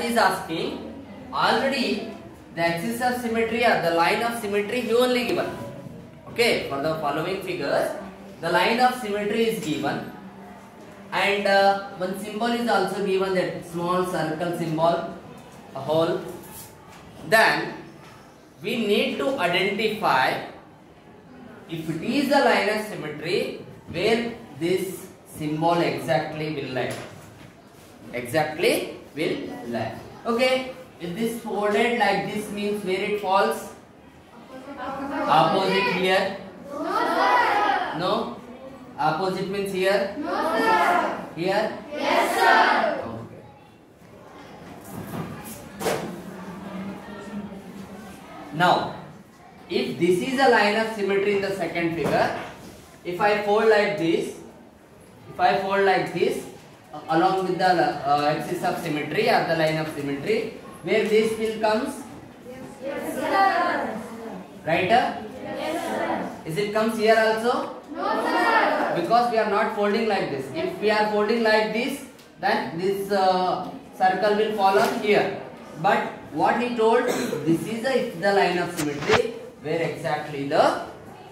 is asking already the axis of symmetry or the line of symmetry he only given. Okay for the following figures the line of symmetry is given and uh, one symbol is also given that small circle symbol a hole. Then we need to identify if it is the line of symmetry where this symbol exactly will lie exactly will lie okay if this folded like this means where it falls opposite here no No. opposite means here No. here Yes, sir. okay now if this is a line of symmetry in the second figure if i fold like this if i fold like this along with the uh, axis of symmetry or the line of symmetry where this will comes Yes, sir. right uh? is it comes here also No, sir. because we are not folding like this if we are folding like this then this uh, circle will fall on here but what he told this is the, the line of symmetry where exactly the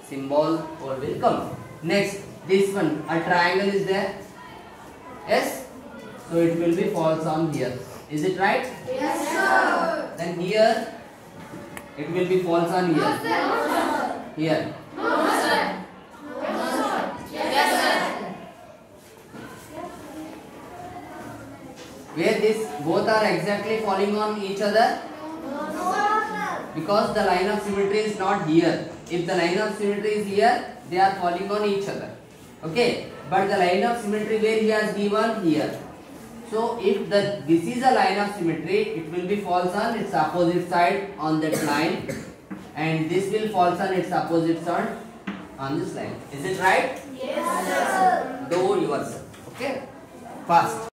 symbol will come next this one a triangle is there yes. So it will be falls on here. Is it right? Yes, sir. then here it will be falls on here. Here. Yes, sir. where this both are exactly falling on each other? Because the line of symmetry is not here. If the line of symmetry is here they are falling on each other okay but the line of symmetry where he has given here. So if the this is a line of symmetry it will be falls on its opposite side on that line and this will falls on its opposite side on this line. Is it right? Yes, sir. do yourself. Okay fast